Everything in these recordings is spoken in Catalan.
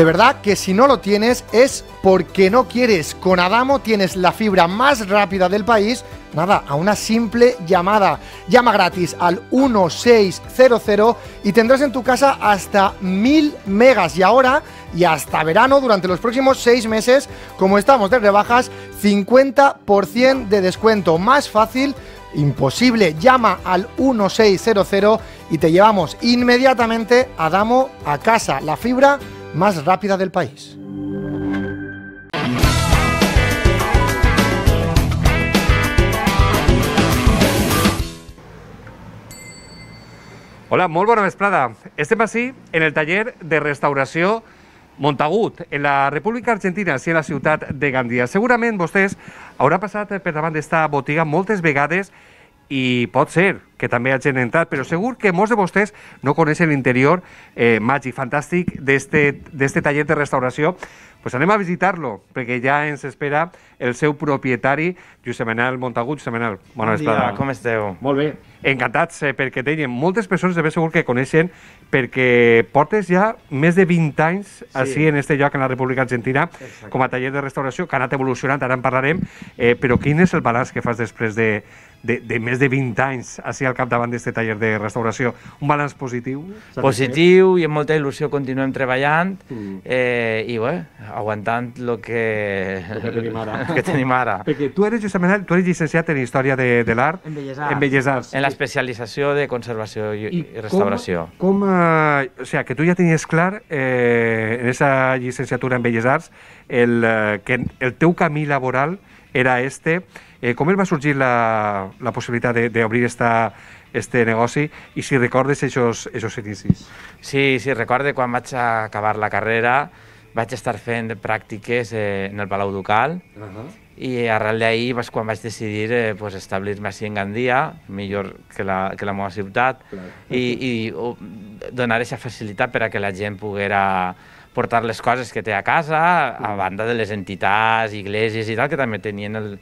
De verdad que si no lo tienes es porque no quieres. Con Adamo tienes la fibra más rápida del país. Nada, a una simple llamada. Llama gratis al 1600 y tendrás en tu casa hasta 1000 megas. Y ahora y hasta verano, durante los próximos seis meses, como estamos de rebajas, 50% de descuento. Más fácil imposible. Llama al 1600 y te llevamos inmediatamente a Damo a casa, la fibra más rápida del país. Hola, molt bona vesprada. Estem així en el taller de restauració Montagut, en la República Argentina, sí, en la ciutat de Gandia. Segurament vostès haurà passat per davant d'esta botiga moltes vegades pot ser que també hagin entrat, però segur que molts de vostès no coneixen l'interior eh, màgic, fantàstic d'este taller de restauració. Pues anem a visitar-lo, perquè ja ens espera el seu propietari, Josep Manel Montagut. Josep Manel, bona bon vesprada. com esteu? Molt bé. Encantats, eh, perquè tenen moltes persones de ben segur que coneixen, perquè portes ja més de 20 anys sí. així en este lloc, en la República Argentina, Exacte. com a taller de restauració, que ha anat evolucionant, ara en parlarem, eh, però quin és el balanç que fas després de, de, de més de 20 anys així al capdavant d'aquest taller de restauració. Un balanç positiu? Positiu i amb molta il·lusió continuem treballant mm. eh, i bé, aguantant el que, que tenim ara. que tenim ara. Perquè tu eres, Manel, tu eres llicenciat en Història de, de l'Art. En Belles Arts. En Belles Arts. En l'especialització de conservació i, I, i restauració. Com, com eh, o sigui, que tu ja tenies clar eh, en aquesta llicenciatura en Belles Arts el, eh, que el teu camí laboral era este, Eh, com el va sorgir la, la possibilitat d'obrir esta, este negoci i si recordes aquests inicis? Sí, sí, recorde quan vaig acabar la carrera vaig estar fent pràctiques eh, en el Palau Ducal uh -huh. i arrel d'ahir vas quan vaig decidir eh, pues, establir-me així en Gandia, millor que la, que la meva ciutat, Clar. i, i donar aquesta facilitat per a que la gent poguera portar les coses que té a casa, a banda de les entitats, igleses i tal, que també tenien el,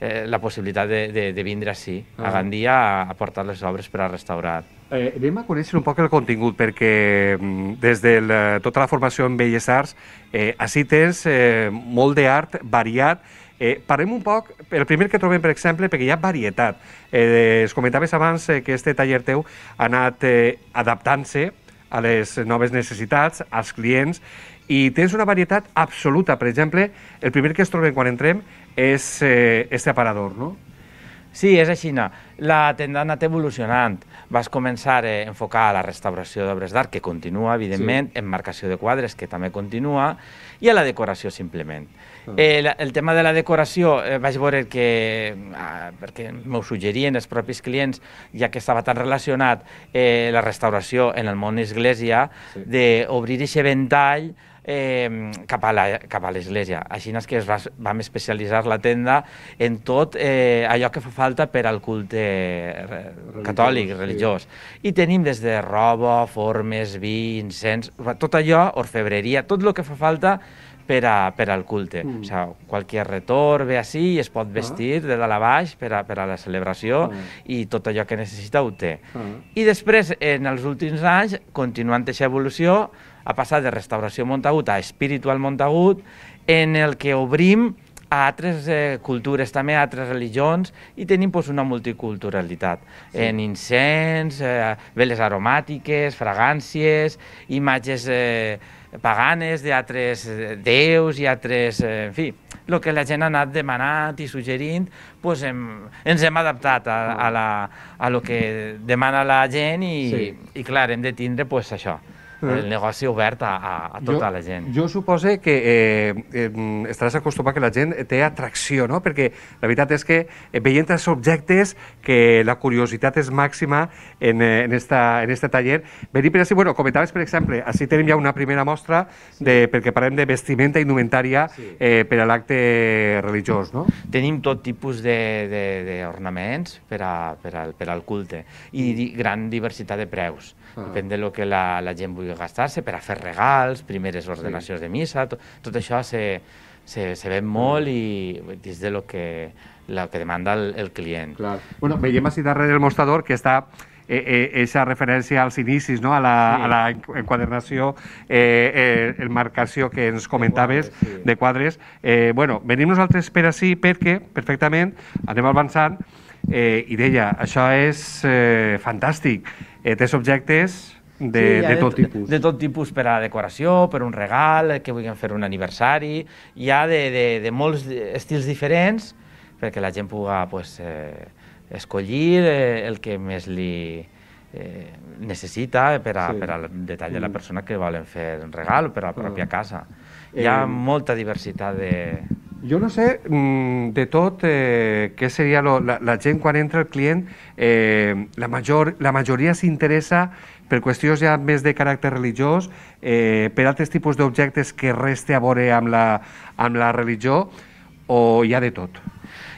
eh, la possibilitat de, de, de vindre així, ah. a Gandia, a, a portar les obres per a restaurar. Eh, anem a conèixer un poc el contingut, perquè mm, des de la, tota la formació en Belles Arts, eh, així tens eh, molt d'art variat, Eh, parlem un poc, el primer que trobem, per exemple, perquè hi ha varietat. Eh, es comentaves abans eh, que este taller teu ha anat eh, adaptant-se a les noves necessitats, als clients, i tens una varietat absoluta. Per exemple, el primer que es trobem quan entrem és eh, este aparador, no? Sí, és així. No. La tenda ha anat evolucionant. Vas començar a enfocar a la restauració d'obres d'art, que continua, evidentment, sí. en marcació de quadres, que també continua, i a la decoració, simplement. Ah. Eh, la, el tema de la decoració, eh, vaig veure que, ah, perquè m'ho suggerien els propis clients, ja que estava tan relacionat eh, la restauració en el món església, sí. d'obrir aquest ventall eh, cap a l'església. Així és que es va, vam especialitzar la tenda en tot eh, allò que fa falta per al culte religiós, catòlic, religiós. Sí. I tenim des de roba, formes, vi, incens, tot allò, orfebreria, tot el que fa falta per, a, per al culte. Mm. O sigui, qualsevol retor ve així i es pot ah. vestir ah. de dalt a baix per a, per a la celebració ah. i tot allò que necessita ho té. Ah. I després, en els últims anys, continuant aquesta evolució, ha passat de restauració Montagut a espiritual Montagut, en el que obrim a altres eh, cultures, també a altres religions, i tenim pues, una multiculturalitat. Sí. En incens, eh, veles aromàtiques, fragàncies, imatges eh, paganes d'altres eh, déus i altres... Eh, en fi, el que la gent ha anat demanant i suggerint, pues hem, ens hem adaptat a, a, la, a lo que demana la gent i, sí. i clar, hem de tindre pues, això el negoci obert a, a, a tota jo, la gent. Jo supose que eh, eh, estaràs acostumat que la gent té atracció, no? Perquè la veritat és que eh, veient els objectes que la curiositat és màxima en, eh, en, esta, en este taller. Venir per així, bueno, comentaves, per exemple, així tenim ja una primera mostra sí. de, perquè parlem de vestimenta i indumentària sí. eh, per a l'acte religiós, no? Tenim tot tipus d'ornaments per, a, per, al, per al culte i di, gran diversitat de preus. Ah. Depèn de lo que la, la gent vulgui gastar-se per a fer regals, primeres ordenacions sí. de missa, tot, tot això se, se, se ven molt i dins de lo que, lo que demanda el, el client. Clar. Bueno, veiem així darrere el mostrador que està eh, eh, esa referència als inicis, no? a, la, sí. a la enquadernació, eh, eh, el marcació que ens comentaves de quadres. Sí. De quadres. Eh, bueno, venim nosaltres per així perquè, perfectament, anem avançant, eh, i deia, això és eh, fantàstic. Eh, tens objectes de, sí, de tot tipus. De, de tot tipus per a decoració, per un regal, que vulguin fer un aniversari, hi ha de, de, de molts estils diferents perquè la gent pugui pues, eh, escollir eh, el que més li eh, necessita per, a, sí. per al detall de la mm. persona que volen fer un regal per a la pròpia casa. Hi ha eh, molta diversitat de, jo no sé mm, de tot eh, què seria lo, la, la gent quan entra el client, eh, la, major, la majoria s'interessa per qüestions ja més de caràcter religiós, eh, per altres tipus d'objectes que reste a veure amb la, amb la religió, o hi ha de tot?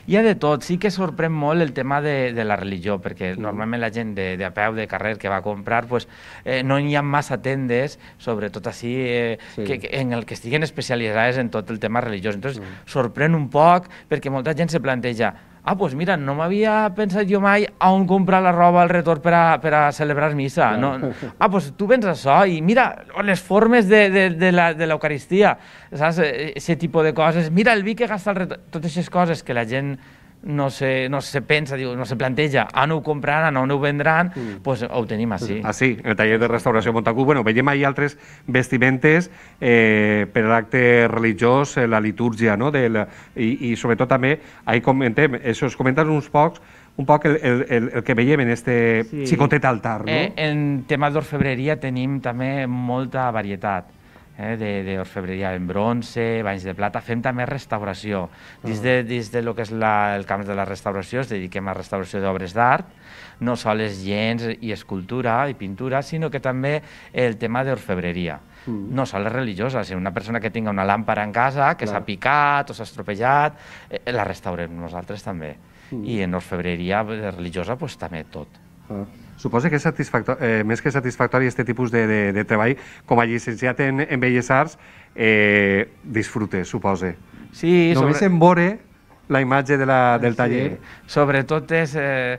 Hi ha de tot. Sí que sorprèn molt el tema de, de la religió, perquè mm. normalment la gent de, de a peu, de carrer, que va a comprar, pues, eh, no hi ha massa tendes, sobretot així, eh, sí. que, que, en el que estiguen especialitzades en tot el tema religiós. Entonces, mm. sorprèn un poc, perquè molta gent se planteja ah, doncs pues mira, no m'havia pensat jo mai a on comprar la roba al retorn per a, per a celebrar missa. No. No, ah, doncs pues tu vens això i mira les formes de, de, de l'Eucaristia, saps? Aquest e, tipus de coses. Mira el vi que gasta el retorn. Totes aquestes coses que la gent no se, no se pensa, diu, no se planteja, ah, no ho compraran, no, no ho vendran, mm. pues ho tenim així. Ah, sí, el taller de restauració Montacú. Bueno, veiem ahir altres vestimentes eh, per a l'acte religiós, eh, la litúrgia, no? De la, i, I sobretot també, ahir comentem, això es comenten uns pocs, un poc el, el, el, el que veiem en este sí. xicotet altar, no? Eh, en tema d'orfebreria tenim també molta varietat eh, d'orfebreria en bronze, banys de plata, fem també restauració. Dins de, dins de lo que és la, el camp de la restauració es dediquem a restauració d'obres d'art, no sols gens i escultura i pintura, sinó que també el tema d'orfebreria. Mm. No sols religiosa, si una persona que tinga una làmpara en casa, que s'ha picat o s'ha estropejat, eh, la restaurem nosaltres també. Mm. I en orfebreria religiosa, pues, també tot. Ah. Suposa que és satisfactori, eh, més que satisfactori aquest tipus de, de, de treball, com a llicenciat en, en Belles Arts, eh, disfrute, suposa. Sí, Només sobre... en veure la imatge de la, del taller. Sí. Sobretot és eh,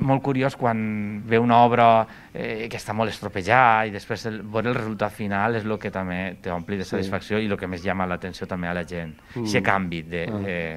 molt curiós quan ve una obra eh, que està molt estropejada i després el, veure el resultat final és el que també t'ompli de satisfacció sí. i el que més llama l'atenció també a la gent. Aquest mm. canvi de... Ah. Eh,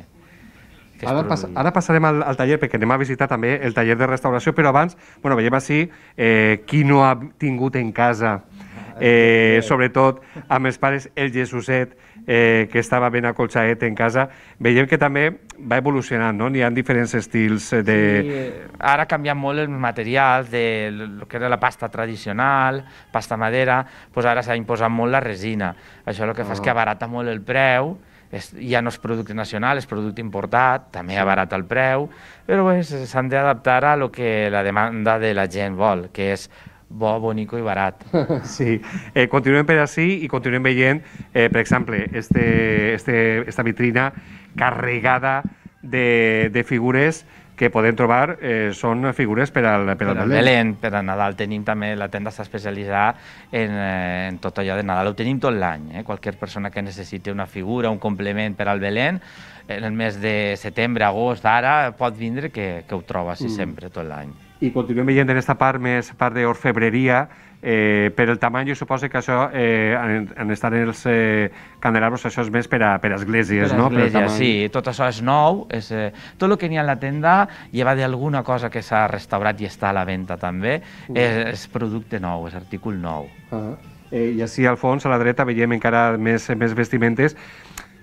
Ara, pas, ara passarem al, al taller perquè anem a visitar també el taller de restauració, però abans, bueno, veiem així eh, qui no ha tingut en casa, eh, sobretot amb els pares, el Jesuset, eh, que estava ben acolxaet en casa, veiem que també va evolucionant, no? N'hi ha diferents estils de... Sí, ara ha canviat molt els materials de lo que era la pasta tradicional, pasta madera, doncs ara s'ha imposat molt la resina. Això el que fa és que ah. abarata molt el preu, és, ja no és producte nacional, és producte importat, també sí. barat el preu, però s'han d'adaptar a lo que la demanda de la gent vol, que és bo, bonico i barat. Sí, eh, continuem per així i continuem veient, eh, per exemple, este, este, esta vitrina carregada de, de figures que podem trobar eh, són figures per al, per, per al Belén. Belén. Per a Nadal tenim també, la tenda està especialitzada en, eh, en tot allò de Nadal. Ho tenim tot l'any. Eh? Qualsevol persona que necessiti una figura, un complement per al Belén, en el mes de setembre, agost, ara, pot vindre que, que ho troba mm. sempre, tot l'any. I continuem veient en aquesta part més part d'orfebreria, Eh, per el tamany, jo suposo que això, eh, en, en estar en els eh, candelabros, això és més per a, per a esglésies, per no? Per església, sí, tot això és nou. És, eh, tot el que n'hi ha a la tenda lleva d'alguna cosa que s'ha restaurat i està a la venda també, uh. és, és producte nou, és artícul nou. Uh -huh. eh, I així al fons, a la dreta, veiem encara més, més vestimentes.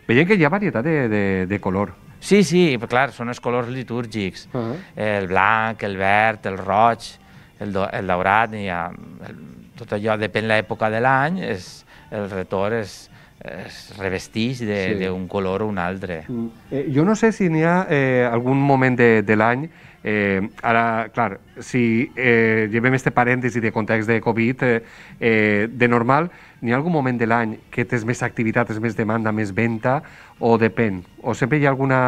Veiem que hi ha varietat de, de, de color. Sí, sí, clar, són els colors litúrgics. Uh -huh. El blanc, el verd, el roig, el, do, el daurat, i ha, el, tot allò depèn l'època de l'any, el retorn és, es revesteix d'un sí. color o un altre. Mm. Eh, jo no sé si n'hi ha eh, algun moment de, de l'any, eh, ara, clar, si eh, llevem este parèntesi de context de Covid, eh, eh, de normal, n'hi ha algun moment de l'any que tens més activitat, tens més demanda, més venda, o depèn? O sempre hi ha alguna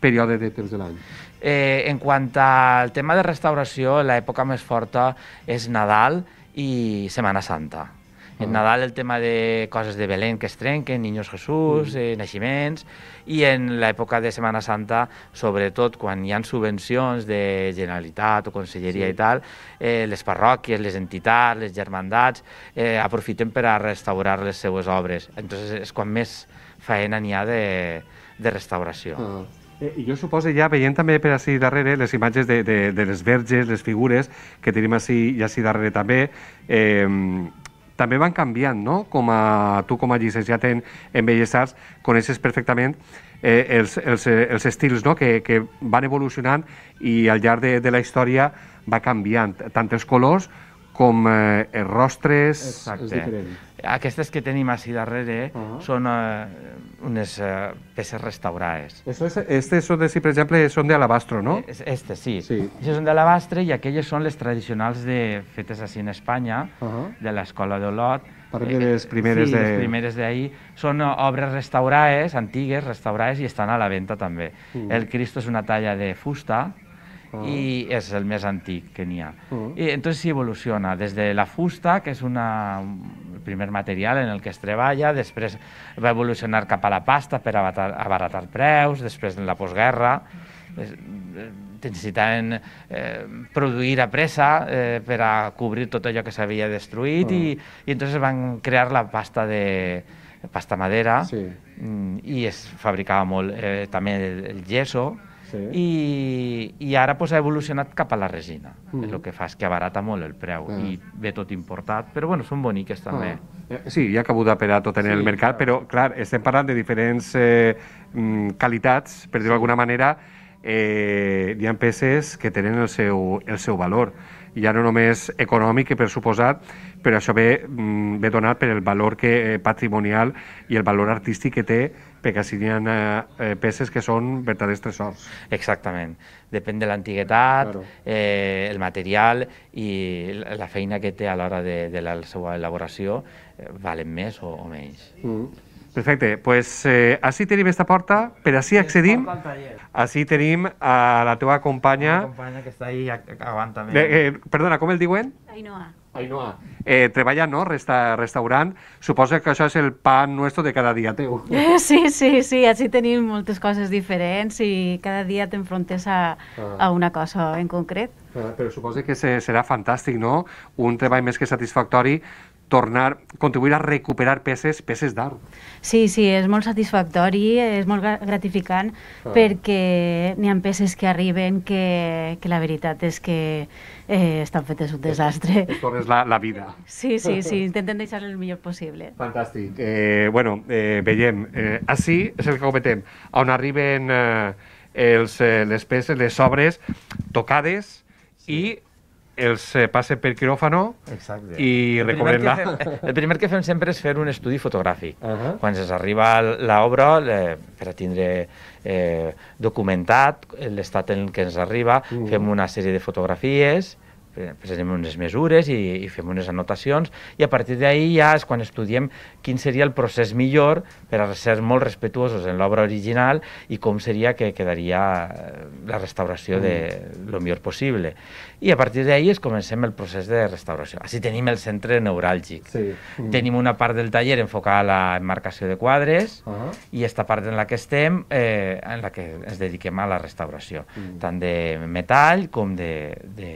període de temps de l'any? Eh, en quant al tema de restauració, l'època més forta és Nadal i Setmana Santa. En Nadal el tema de coses de Belén que es trenquen, Niños Jesús, eh, naixements, i en l'època de Setmana Santa, sobretot quan hi ha subvencions de Generalitat o Conselleria Sí. i tal, eh, les parròquies, les entitats, les germandats, eh, aprofiten per a restaurar les seues obres. Entonces és quan més faena n'hi ha de, de restauració. Eh, I jo suposo ja veient també per així darrere les imatges de, de, de les verges, les figures que tenim així i així darrere també, eh, també van canviant, no? Com a, tu com a llicenciat en, en Belles Arts coneixes perfectament eh, els, els, eh, els estils no? que, que van evolucionant i al llarg de, de la història va canviant tant els colors com eh, els rostres... Exacte. Aquestes que tenim així darrere Ah. són eh, unes eh, peces restaurades. Eso es, este son de, sí, per exemple, són d'alabastro, no? Es- Este sí. Sí. Aquestes són d'alabastre i aquelles són les tradicionals de, fetes així en Espanya, Ahà. de l'escola d'Olot. Parlem de les primeres sí, de- les primeres d'ahir. Són eh, obres restaurades, antigues, restaurades i estan a la venda també. Mm. El Cristo és una talla de fusta Ah. i és el més antic que n'hi ha. Mm. I entonces sí evoluciona, des de la fusta, que és una, primer material en el que es treballa, després va evolucionar cap a la pasta per abaratar, abaratar preus, després en la postguerra, eh, necessitaven eh, produir a pressa eh, per a cobrir tot allò que s'havia destruït i, i entonces van crear la pasta de pasta madera Sí. mm, i es fabricava molt eh, també el, el gesso Sí. i, i ara pues, ha evolucionat cap a la resina. Mhm. El que fa és que abarata molt el preu Ah. i ve tot importat, però bueno, són boniques també. Ah. Sí, hi ha per a tot en el Sí, mercat, clar. però, clar, estem parlant de diferents eh, mm, qualitats, per dir-ho d'alguna manera, eh, hi ha peces que tenen el seu, el seu valor. Ja no només econòmic, que per suposat, però això ve, mm, ve donat per el valor que, eh, patrimonial i el valor artístic que té, perquè així hi ha eh, eh, peces que són verdaders tresors. Exactament. Depèn de l'antiguitat, Claro. eh, el material i la feina que té a l'hora de, de la seva elaboració eh, valen més o, o menys. Perfecte, pues eh, així tenim esta porta, per així accedim, així tenim a la teva companya, Una companya que està ahí acabant també. Eh, eh, perdona, com el diuen? Ainhoa. Ainhoa. Eh, treballa, no? Resta, restaurant. Suposa que això és el pan nuestro de cada dia teu. Eh, Sí, sí, sí, així tenim moltes coses diferents i cada dia t'enfrontes a, Ah. a una cosa en concret. Eh, Però suposa que se, serà fantàstic, no? Un treball més que satisfactori tornar, contribuir a recuperar peces, peces d'art. Sí, sí, és molt satisfactori, és molt gra- gratificant Ah. perquè n'hi ha peces que arriben que, que la veritat és que eh, estan fetes un desastre. Es tornes la, la vida. Sí, sí, sí, intenten deixar el millor possible. Fantàstic. Eh, bueno, eh, veiem, eh, així és el que comentem, on arriben eh, els, eh, les peces, les obres tocades i els eh, passen per quiròfano Exacte. i El primer, que recobren-la. el primer que fem sempre és fer un estudi fotogràfic. Ahà. Quan ens arriba l'obra, eh, per a tindre eh, documentat l'estat en què ens arriba, Mm. fem una sèrie de fotografies, presentem unes mesures i, i fem unes anotacions i a partir d'ahir ja és quan estudiem quin seria el procés millor per a ser molt respetuosos en l'obra original i com seria que quedaria eh, la restauració de lo millor possible. I a partir d'ahir es comencem el procés de restauració. Així tenim el centre neuràlgic. Sí. Mm. Tenim una part del taller enfocada a la emmarcació de quadres Ahà. i esta part en la que estem, eh, en la que ens dediquem a la restauració, Mm. tant de metall com de, de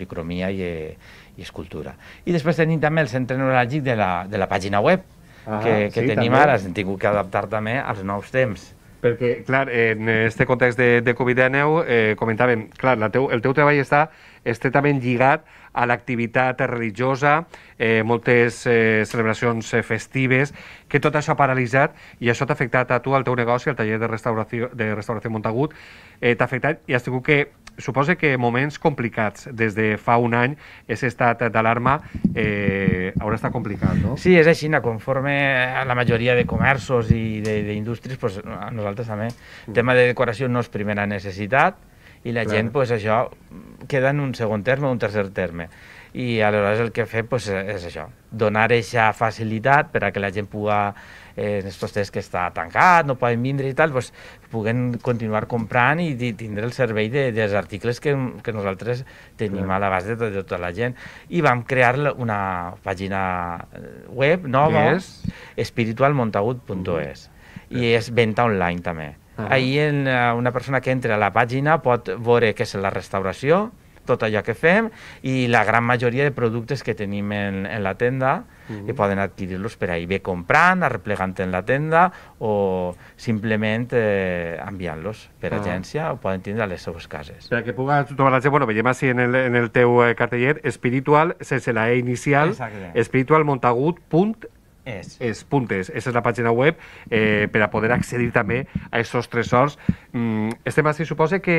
policromia i, eh, i escultura. I després tenim també el centre neuràlgic de la, de la pàgina web, Ah, que, que sí, tenim també. ara, hem tingut que adaptar també als nous temps. Perquè, clar, en este context de, de Covid-19, eh, comentàvem, clar, la teu, el teu treball està estretament lligat a l'activitat religiosa, eh, moltes eh, celebracions eh, festives, que tot això ha paralitzat i això t'ha afectat a tu, al teu negoci, al taller de restauració, de restauració Montagut, eh, t'ha afectat i has tingut que, suposa que moments complicats, des de fa un any, aquest estat d'alarma eh, haurà estat complicat, no? Sí, és així, conforme a la majoria de comerços i de- d'indústries, pues, a nosaltres també. El tema de decoració no és primera necessitat i la Clar. gent, pues, això queda en un segon terme o un tercer terme. i aleshores el que fem pues, és això, donar aquesta facilitat per a que la gent pugui eh, en temps que està tancat, no poden vindre i tal, pues, puguen continuar comprant i tindre el servei de, dels articles que, que nosaltres tenim a l'abast de, de, de tota la gent. I vam crear una pàgina web nova, espiritualmontagut.es, i és venda online també. -huh. Ahir en, una persona que entra a la pàgina pot veure què és la restauració, tot allò que fem i la gran majoria de productes que tenim en, en la tenda uh -huh. i poden adquirir-los per ahir, bé comprant, arreplegant en la tenda o simplement eh, enviant-los per ah. agència o poden tindre a les seves cases. Per que puga trobar la gent, bueno, veiem així en el, en el teu eh, carteller, espiritual, sense la E inicial, Exacte. És. és puntes, aquesta és la pàgina web eh, per a poder accedir també a aquests tresors. Mm, estem així, suposa que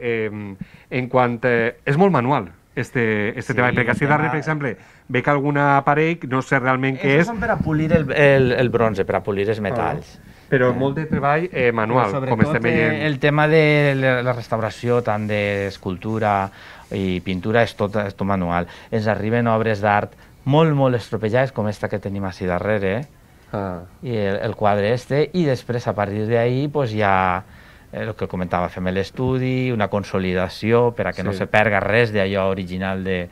eh, en quant... Eh, és molt manual este, este Sí, tema, perquè tema- darrere, per exemple, ve que algun aparell, no sé realment què és, són per a polir el, el, el bronze, per a polir els metalls. però molt de treball eh, manual, Però com estem sobretot, eh, veient. El tema de la la restauració, tant d'escultura i pintura, és tot, és tot manual. Ens arriben obres d'art molt, molt estropellades, com esta que tenim així darrere, Ah. i el, el quadre este, i després, a partir d'ahí, pues, ja eh, el que comentava, fem l'estudi, una consolidació per a que no Sí. se perga res d'allò original de,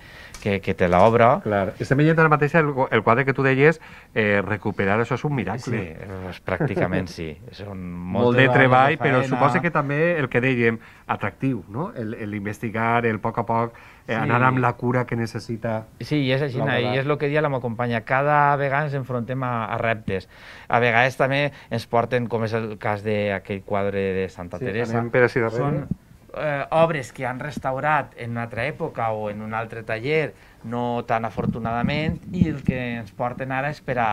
que, que té l'obra. Clar, estem veient ara mateix el, el quadre que tu deies, eh, recuperar això és un Sí, miracle. doncs, pràcticament sí. Són molt de treball, però faena. suposa que també el que dèiem, atractiu, no? El, el investigar, el poc a poc, eh, Sí. anar amb la cura que necessita. Sí, i és així, i és el que dia la meva companya. Cada vegada ens enfrontem a, a reptes. A vegades també ens porten, com és el cas d'aquell quadre de Santa Sí, Teresa, anem per ací darrere. són eh, obres que han restaurat en una altra època o en un altre taller, no tan afortunadament, i el que ens porten ara és per a,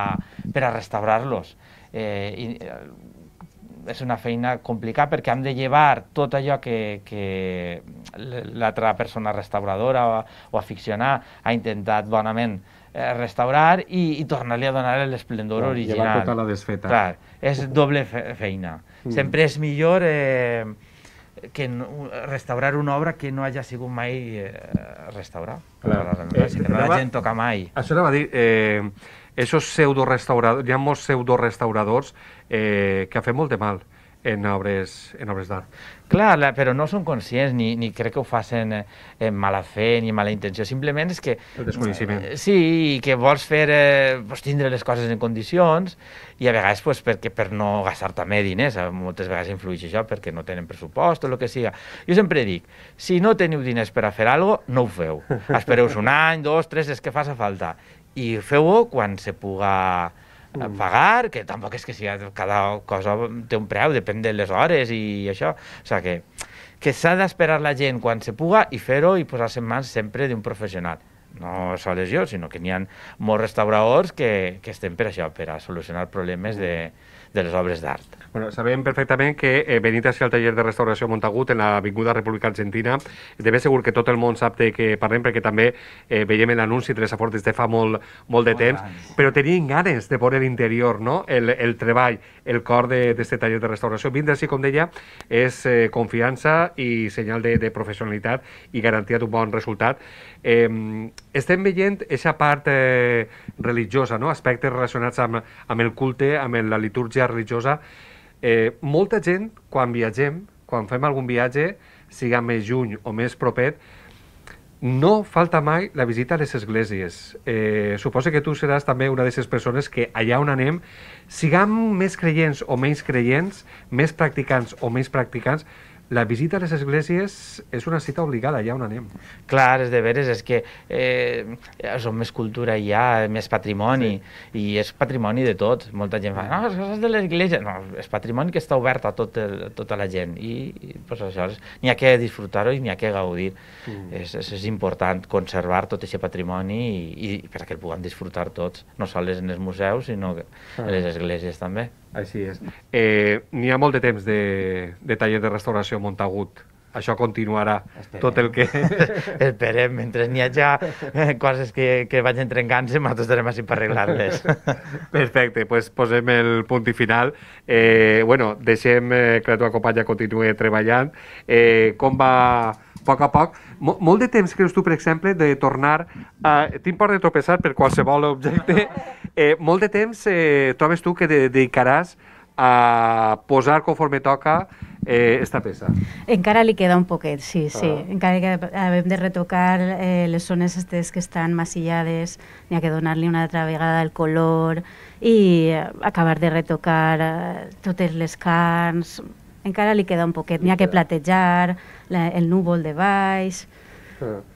per a restaurar-los. Eh, i, eh, és una feina complicada perquè hem de llevar tot allò que, que l'altra persona restauradora o, o aficionar ha intentat bonament eh, restaurar i, i tornar-li a donar l'esplendor original. llevar tota la desfeta. Clar, és doble fe feina. Mm. Sempre és millor eh, que no, restaurar una obra que no hagi sigut mai eh, restaurar. Clar. Eh, que no la gent toca mai. Això anava a dir, eh, esos pseudo-restauradors, hi ha molts pseudo-restauradors eh, que han fet molt de mal en obres, en obres d'art. Clar, la, però no són conscients, ni, ni crec que ho facin eh, en mala fe ni mala intenció, simplement és que... El desconeixement. Eh, Sí, que vols fer, eh, pues, tindre les coses en condicions i a vegades pues, perquè, per no gastar també diners, eh, moltes vegades influeix això perquè no tenen pressupost o el que siga. Jo sempre dic, si no teniu diners per a fer alguna cosa, no ho feu. Espereu un any, dos, tres, és que faça falta. I feu-ho quan se puga pagar, que tampoc és que sigui, cada cosa té un preu, depèn de les hores i això. O sigui que, que s'ha d'esperar la gent quan se puga i fer-ho i posar-se en mans sempre d'un professional. No sols jo, sinó que n'hi ha molts restauradors que, que estem per això, per a solucionar problemes de, de les obres d'art. Bueno, sabem perfectament que eh, venint així al taller de restauració Montagut en l'Avinguda República Argentina, de ben segur que tot el món sap de què parlem perquè també eh, veiem l'anunci de les afortes de fa molt, molt de temps, anys. però tenien ganes de veure l'interior, no? el, el treball, el cor d'aquest taller de restauració. Vindre així, com deia, és eh, confiança i senyal de, de professionalitat i garantia d'un bon resultat. Eh, estem veient aquesta part eh, religiosa, no? aspectes relacionats amb, amb el culte, amb la litúrgia religiosa. Eh, molta gent, quan viatgem, quan fem algun viatge, siga més lluny o més propet, no falta mai la visita a les esglésies. Eh, suposo que tu seràs també una d'aquestes persones que allà on anem, siguem més creients o menys creients, més practicants o menys practicants, la visita a les esglésies és una cita obligada allà on anem. Clar, és de veres, és que eh, som més cultura hi ha, més patrimoni, sí. i és patrimoni de tots. Molta gent fa, no, les coses de l'església... No, és patrimoni que està obert a tot el, tota la gent, i, i pues, és, n'hi ha que disfrutar-ho i n'hi ha que gaudir. Mm. És, és, és important conservar tot aquest patrimoni i, i per a que el puguem disfrutar tots, no sols en els museus, sinó Ah. en les esglésies també. Així és. Eh, N'hi ha molt de temps de, de taller de restauració Montagut això continuarà Esperem. tot el que... Esperem, mentre n'hi hagi coses que, que vagin trencant-se, nosaltres estarem així per arreglar-les. Perfecte, pues posem el punt i final. Eh, bueno, deixem eh, que la teva companya continuï treballant. Eh, com va a poc a poc? Mo molt de temps creus tu, per exemple, de tornar a... Tinc por de tropeçar per qualsevol objecte. Eh, molt de temps eh, trobes tu que de dedicaràs a posar conforme toca eh, esta peça. Encara li queda un poquet, sí, sí. Ah. Encara que hem de retocar eh, les zones estes que estan massillades, n'hi ha que donar-li una altra vegada el color i acabar de retocar eh, totes les carns. Encara li queda un poquet. N'hi ha que platejar la, el núvol de baix.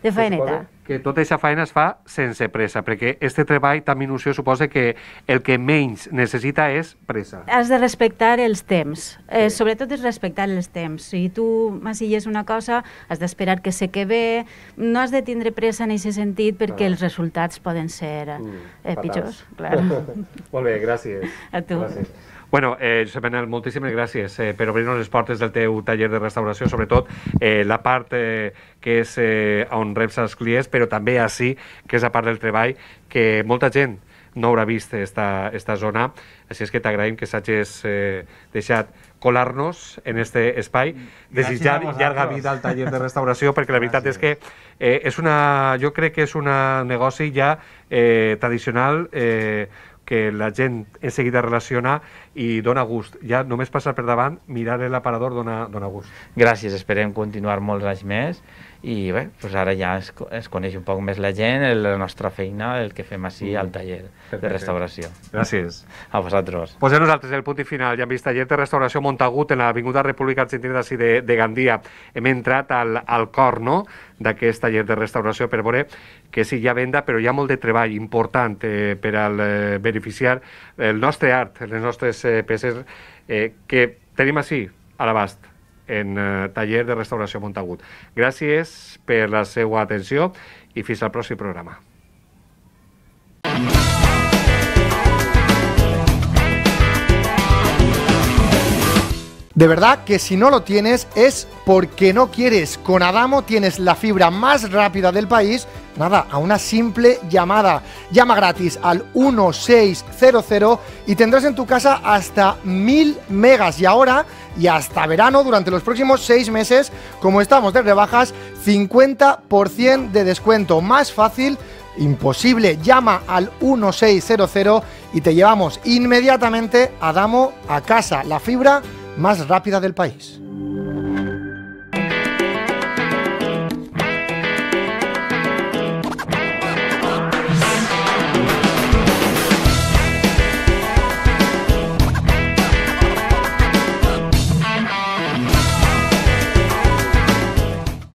De faeneta. Que tota aquesta feina es fa sense pressa, perquè este treball tan minuciós suposa que el que menys necessita és pressa. Has de respectar els temps. Eh, Sí. sobretot és respectar els temps. Si tu massilles una cosa, has d'esperar que se que bé. No has de tindre pressa en aquest sentit perquè Clar. els resultats poden ser eh, Mm, eh, pitjors. Clar. Molt bé, gràcies. A tu. Gràcies. Bueno, eh, Josep Manel, moltíssimes gràcies eh, per obrir-nos les portes del teu taller de restauració, sobretot eh, la part eh, que és eh, on reps els clients, però també així, que és la part del treball, que molta gent no haurà vist esta, esta zona, així és que t'agraïm que s'hagis eh, deixat colar-nos en este espai, Gràcies desitjar a llarga vida al taller de restauració, perquè la veritat és que eh, és una, jo crec que és un negoci ja eh, tradicional eh, que la gent en seguida relaciona i dona gust. Ja només passar per davant, mirar l'aparador dona, dona gust. Gràcies, esperem continuar molts anys més i bé, doncs ara ja es, es coneix un poc més la gent, el- la nostra feina, el que fem així al taller Perfecte. de restauració. Gràcies. A vosaltres. Posem nosaltres el punt i final. Ja hem vist taller de restauració Montagut en l'Avinguda República Argentina d'ací de, de Gandia. Hem entrat al, al cor no? d'aquest taller de restauració per veure que sí, hi ha venda, però hi ha molt de treball important eh, per al eh, beneficiar el nostre art, les nostres eh, peces eh, que tenim així, a l'abast, en eh, taller de restauració Montagut. Gràcies per la seva atenció i fins al pròxim programa. De verdad que si no lo tienes es porque no quieres. Con Adamo tienes la fibra más rápida del país. Nada, a una simple llamada. Llama gratis al 1600 y tendrás en tu casa hasta 1000 megas. Y ahora y hasta verano, durante los próximos 6 meses, como estamos de rebajas, 50% de descuento. Más fácil Imposible, llama al 1600 y te llevamos inmediatamente a Damo a casa, la fibra más rápida del país.